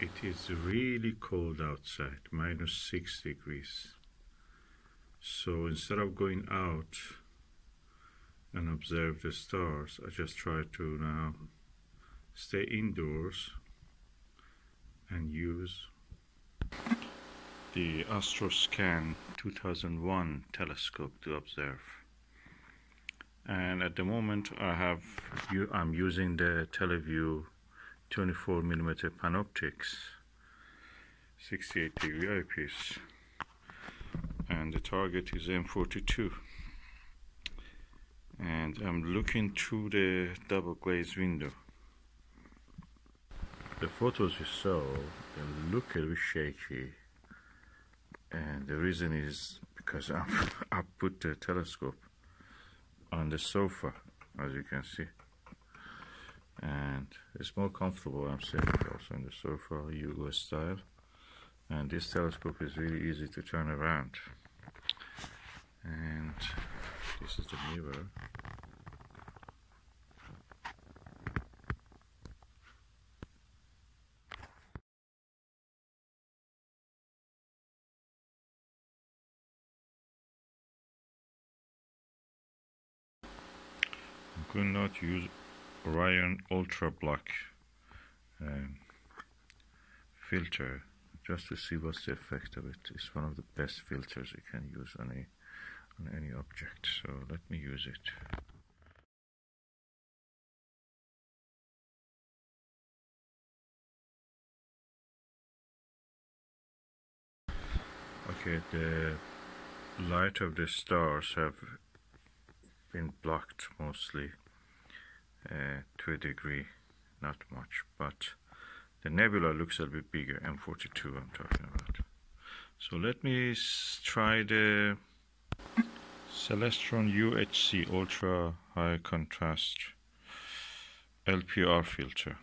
It is really cold outside, minus 6 degrees. So instead of going out and observe the stars, I just try to now stay indoors and use the Astroscan 2001 telescope to observe. And at the moment I have I'm using the Televue 24 millimeter panoptics 68 degree eyepiece. And the target is M42 and I'm looking through the double glazed window. The photos you saw they look a little shaky. And the reason is because I'm, I put the telescope on the sofa as you can see and it's more comfortable I'm sitting also in the sofa US style. And this telescope is really easy to turn around. And this is the mirror. Could not use Orion UltraBlock um, filter just to see what's the effect of it. It's one of the best filters you can use on, a, on any object. So let me use it. Okay, the light of the stars have been blocked mostly uh, to a degree, not much, but the nebula looks a little bit bigger, M42 I'm talking about. So let me try the Celestron UHC Ultra High Contrast LPR filter.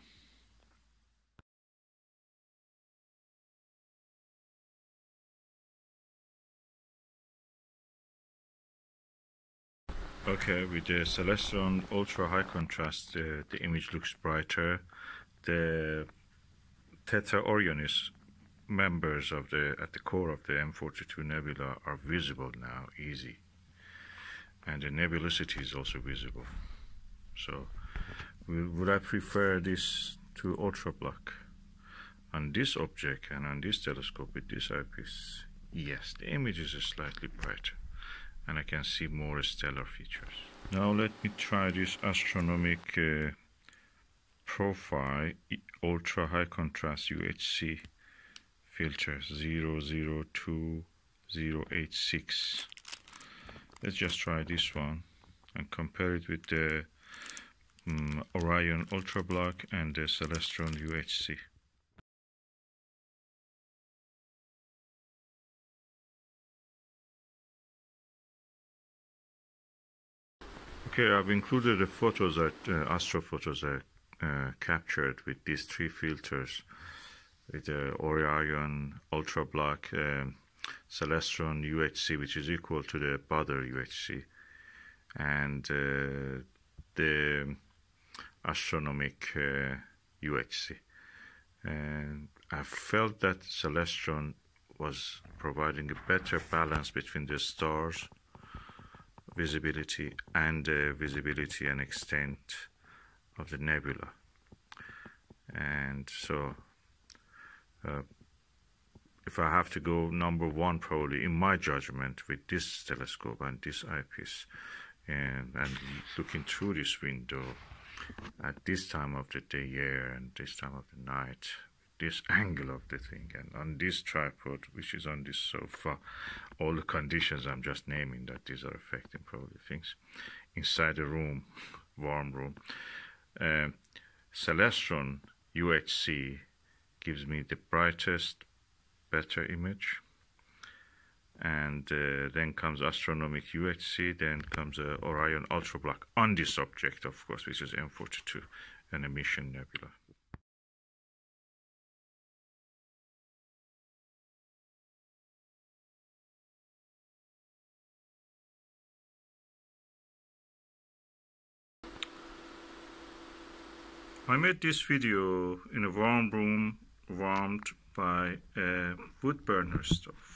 Okay, with the Celestron Ultra High Contrast, uh, the image looks brighter. The Theta Orionis members of the at the core of the M42 nebula are visible now, easy. And the nebulosity is also visible. So, would I prefer this to UltraBlock? On this object and on this telescope with this eyepiece, yes, the image is slightly brighter and I can see more stellar features. Now let me try this Astronomik uh, profile ultra high contrast UHC filter 002086. Let's just try this one and compare it with the um, Orion UltraBlock and the Celestron UHC. Okay, I've included the photos that uh, astro photos I uh, captured with these three filters, with the uh, Orion UltraBlock, um, Celestron UHC, which is equal to the Baader UHC, and uh, the Astronomik UHC. Uh, and I felt that Celestron was providing a better balance between the stars visibility and uh, visibility and extent of the nebula. And so, uh, if I have to go number one, probably in my judgment, with this telescope and this eyepiece, and, and looking through this window at this time of the day year and this time of the night, this angle of the thing and on this tripod which is on this sofa all the conditions i'm just naming that these are affecting probably things inside the room warm room uh, celestron uhc gives me the brightest better image and uh, then comes Astronomik UHC, then comes uh, Orion UltraBlock on this object, of course, which is M42, an emission nebula. I made this video in a warm room warmed by a wood burner stove.